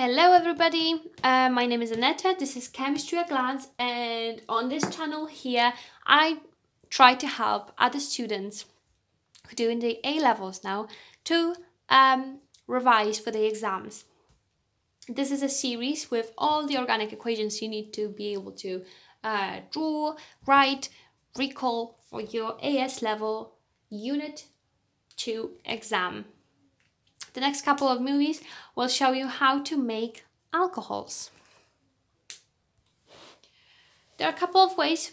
Hello everybody, uh, my name is Aneta, this is Chemistry at Glance and on this channel here I try to help other students who are doing the A-levels now to um, revise for the exams. This is a series with all the organic equations you need to be able to uh, draw, write, recall for your AS level Unit 2 exam. The next couple of movies will show you how to make alcohols. There are a couple of ways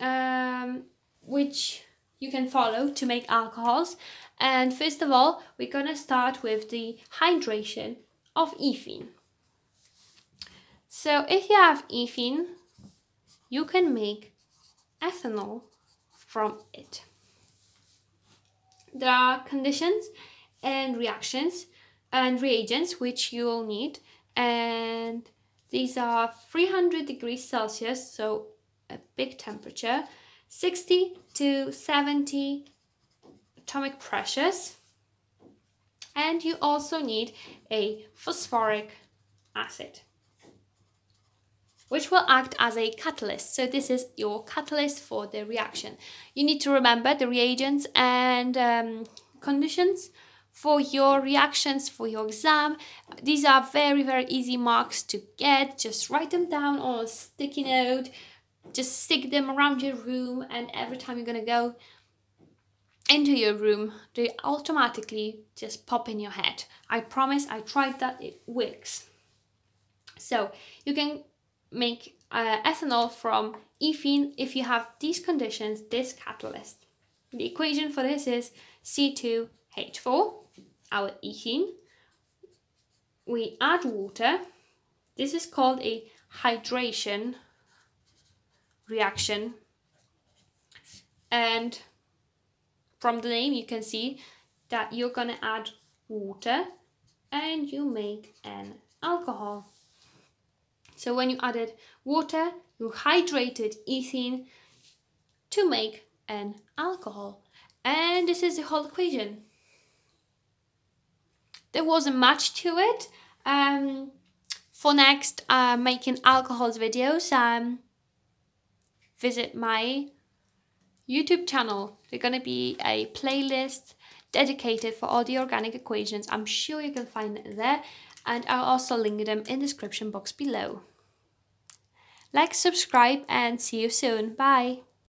um, which you can follow to make alcohols. And first of all, we're going to start with the hydration of ethene. So if you have ethene, you can make ethanol from it. There are conditions and reactions and reagents which you'll need and these are 300 degrees Celsius so a big temperature 60 to 70 atomic pressures and you also need a phosphoric acid which will act as a catalyst. So this is your catalyst for the reaction. You need to remember the reagents and um, conditions for your reactions for your exam. These are very, very easy marks to get. Just write them down on a sticky note. Just stick them around your room and every time you're to go into your room, they automatically just pop in your head. I promise I tried that, it works. So you can make uh, ethanol from ethene if you have these conditions, this catalyst. The equation for this is C2H4 our ethene. We add water. This is called a hydration reaction. And from the name you can see that you're going to add water and you make an alcohol. So when you added water, you hydrated ethene to make an alcohol. And this is the whole equation there wasn't much to it. Um, for next uh, making alcohols videos, um, visit my YouTube channel. There's gonna be a playlist dedicated for all the organic equations. I'm sure you can find it there and I'll also link them in the description box below. Like, subscribe and see you soon. Bye!